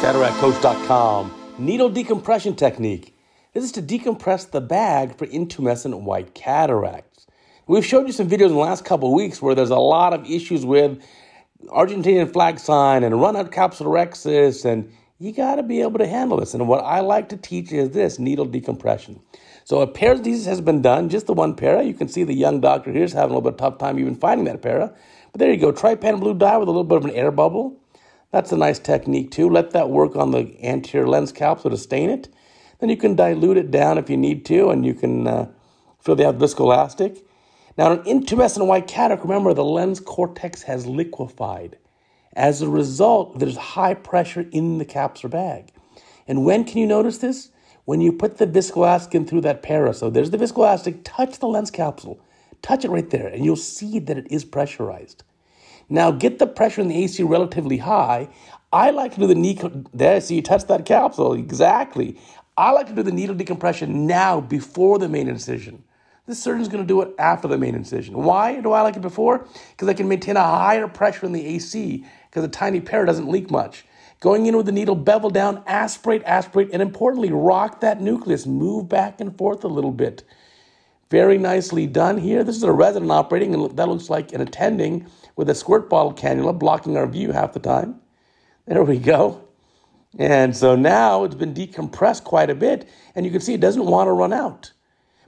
CataractCoach.com Needle decompression technique. This is to decompress the bag for intumescent white cataracts. We've showed you some videos in the last couple weeks where there's a lot of issues with Argentinian flag sign and run out capsulorhexis, and you got to be able to handle this. And what I like to teach is this needle decompression. So a paracentesis has been done, just the one para. You can see the young doctor here is having a little bit of tough time even finding that para. But there you go, trypan blue dye with a little bit of an air bubble. That's a nice technique too. Let that work on the anterior lens capsule to stain it. Then you can dilute it down if you need to, and you can uh, fill the out viscoelastic. Now, in intumescent white cataract, remember the lens cortex has liquefied. As a result, there's high pressure in the capsular bag. And when can you notice this? When you put the viscoelastic in through that para. So there's the viscoelastic, touch the lens capsule, touch it right there, and you'll see that it is pressurized. Now get the pressure in the AC relatively high. I like to do the knee, there, so you touch that capsule, exactly. I like to do the needle decompression now before the main incision. The surgeon's going to do it after the main incision. Why do I like it before? Because I can maintain a higher pressure in the AC because the tiny para doesn't leak much. Going in with the needle bevel down, aspirate, aspirate, and importantly, rock that nucleus. Move back and forth a little bit. Very nicely done here. This is a resident operating, and that looks like an attending with a squirt bottle cannula blocking our view half the time. There we go. And so now it's been decompressed quite a bit, and you can see it doesn't want to run out.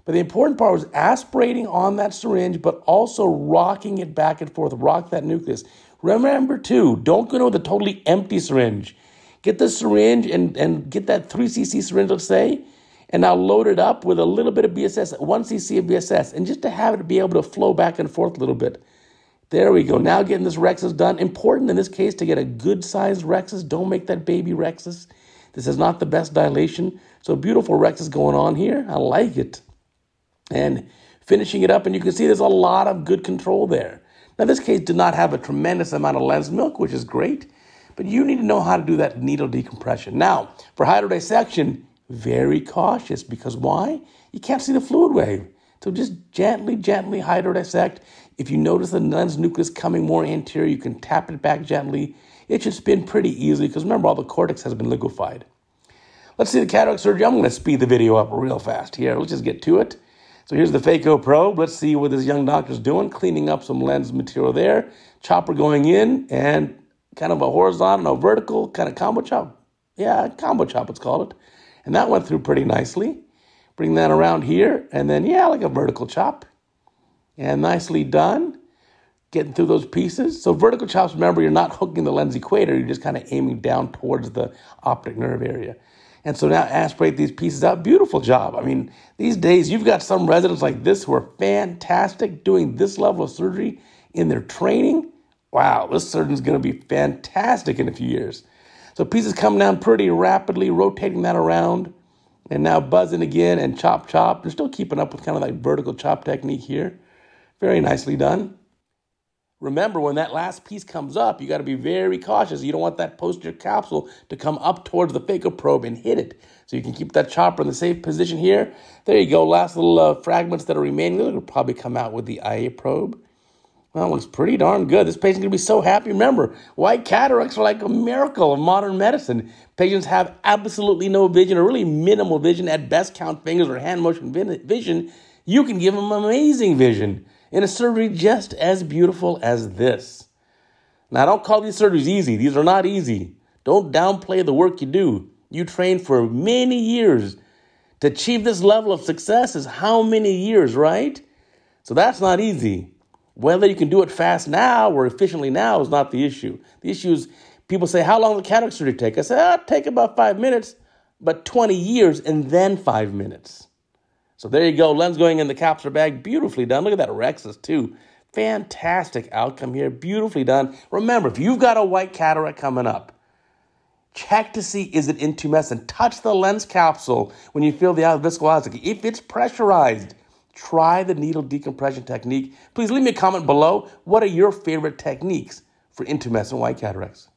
But the important part was aspirating on that syringe, but also rocking it back and forth, rock that nucleus. Remember, too, don't go with a totally empty syringe. Get the syringe and, and get that 3cc syringe, let's say, and now load it up with a little bit of BSS, 1cc of BSS, and just to have it be able to flow back and forth a little bit. There we go. Now getting this rhexis done. Important in this case to get a good sized rhexis. Don't make that baby rhexis. This is not the best dilation. So beautiful rhexis going on here. I like it. And finishing it up, and you can see there's a lot of good control there. Now, this case did not have a tremendous amount of lens milk, which is great, but you need to know how to do that needle decompression. Now, for hydrodissection, very cautious because why? You can't see the fluid wave. So just gently, gently hydrodissect. If you notice the lens nucleus coming more anterior, you can tap it back gently. It should spin pretty easily because remember, all the cortex has been liquefied. Let's see the cataract surgery. I'm going to speed the video up real fast here. Let's just get to it. So here's the phaco probe. Let's see what this young doctor's doing, cleaning up some lens material there. Chopper going in and kind of a horizontal, a vertical kind of combo chop. Yeah, combo chop, let's call it. And that went through pretty nicely. Bring that around here, and then, yeah, like a vertical chop. And nicely done. Getting through those pieces. So vertical chops, remember, you're not hooking the lens equator. You're just kind of aiming down towards the optic nerve area. And so now aspirate these pieces out. Beautiful job. I mean, these days you've got some residents like this who are fantastic doing this level of surgery in their training. Wow, this surgeon's going to be fantastic in a few years. So pieces come down pretty rapidly, rotating that around and now buzzing again and chop chop. They're still keeping up with kind of like vertical chop technique here. Very nicely done. Remember, when that last piece comes up, you got to be very cautious. You don't want that posterior capsule to come up towards the phaco probe and hit it. So you can keep that chopper in the safe position here. There you go. Last little uh, fragments that are remaining. They'll probably come out with the IA probe. Well, it looks pretty darn good. This patient's to be so happy. Remember, white cataracts are like a miracle of modern medicine. Patients have absolutely no vision or really minimal vision, at best count fingers or hand motion vision. You can give them amazing vision in a surgery just as beautiful as this. Now, don't call these surgeries easy. These are not easy. Don't downplay the work you do. You trained for many years. To achieve this level of success is how many years, right? So that's not easy. Whether you can do it fast now or efficiently now is not the issue. The issue is people say, How long will the cataract surgery take? I say, ah, take about five minutes, but 20 years and then five minutes. So there you go. Lens going in the capsular bag. Beautifully done. Look at that rhexis, too. Fantastic outcome here. Beautifully done. Remember, if you've got a white cataract coming up, check to see is it intumescent. Touch the lens capsule when you feel the viscosity. If it's pressurized, Try the needle decompression technique. Please leave me a comment below. What are your favorite techniques for intumescent white cataracts?